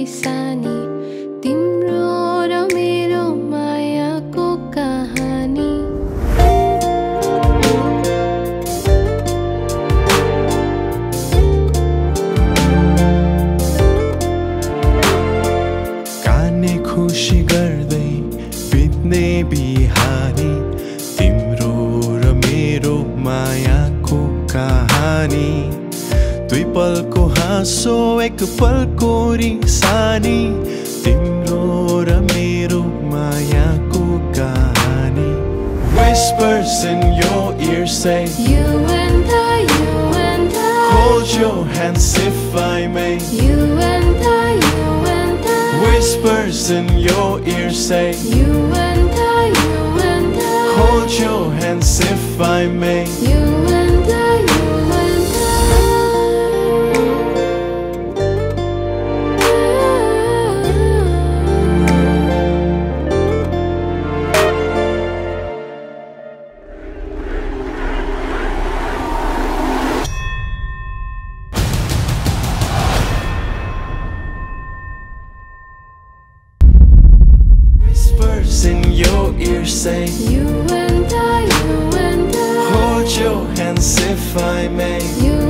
लिसानी तिम्रो र मेरो मायाको कहानी। काने खुसी गर्दै बित्ने बिहानी। तिम्रो र मेरो मायाको कहानी। दुई पलको हाँसो एक पलको रिसानी तिम्रो र मेरो मायाको कहानी Whispers in your ear say You and I, you and I Hold your hands if I may You and I, you and I Whispers in your ear say You and I, you and I Hold your hands if I may You and I, Whispers in your ear say You and I, you and I. Hold your hands if I may. You